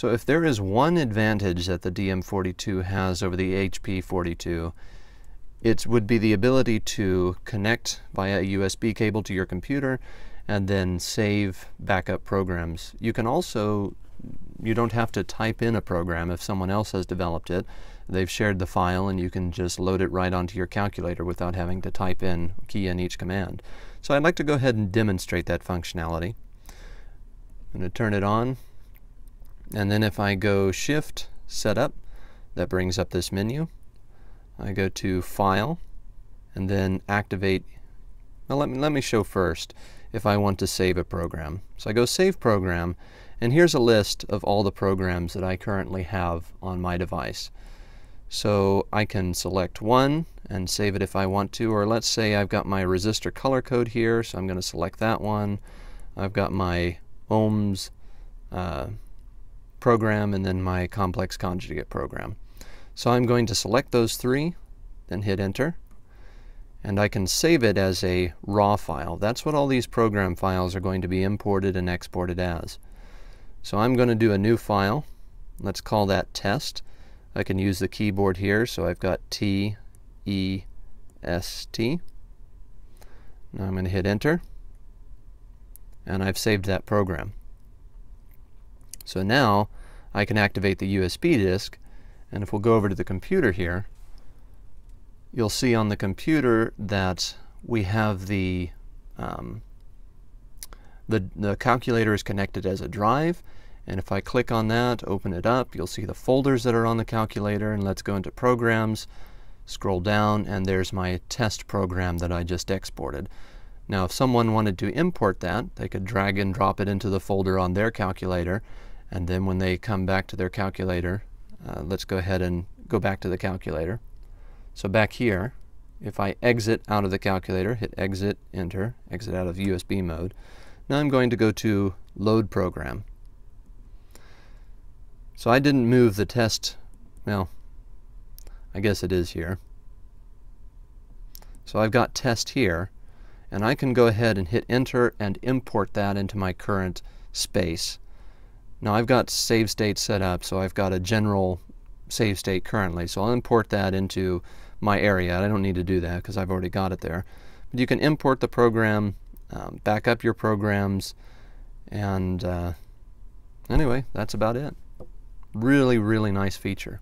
So if there is one advantage that the DM42 has over the HP42, it would be the ability to connect via a USB cable to your computer and then save backup programs. You can also, you don't have to type in a program if someone else has developed it. They've shared the file and you can just load it right onto your calculator without having to type in, key in each command. So I'd like to go ahead and demonstrate that functionality. I'm going to turn it on and then if I go Shift, Setup, that brings up this menu. I go to File, and then Activate. Well, let me, let me show first if I want to save a program. So I go Save Program, and here's a list of all the programs that I currently have on my device. So I can select one and save it if I want to, or let's say I've got my resistor color code here, so I'm going to select that one. I've got my ohms uh, program and then my complex conjugate program. So I'm going to select those three, then hit enter, and I can save it as a raw file. That's what all these program files are going to be imported and exported as. So I'm going to do a new file. Let's call that test. I can use the keyboard here, so I've got T, E, S, T. Now I'm going to hit enter, and I've saved that program. So now I can activate the USB disk and if we'll go over to the computer here you'll see on the computer that we have the um, the, the calculator is connected as a drive and if I click on that open it up you'll see the folders that are on the calculator and let's go into programs scroll down and there's my test program that I just exported. Now if someone wanted to import that they could drag and drop it into the folder on their calculator and then when they come back to their calculator, uh, let's go ahead and go back to the calculator. So back here, if I exit out of the calculator, hit exit, enter, exit out of USB mode, now I'm going to go to load program. So I didn't move the test, well, I guess it is here. So I've got test here, and I can go ahead and hit enter and import that into my current space. Now I've got save state set up, so I've got a general save state currently. So I'll import that into my area. I don't need to do that because I've already got it there. But you can import the program, um, back up your programs, and uh, anyway, that's about it. Really, really nice feature.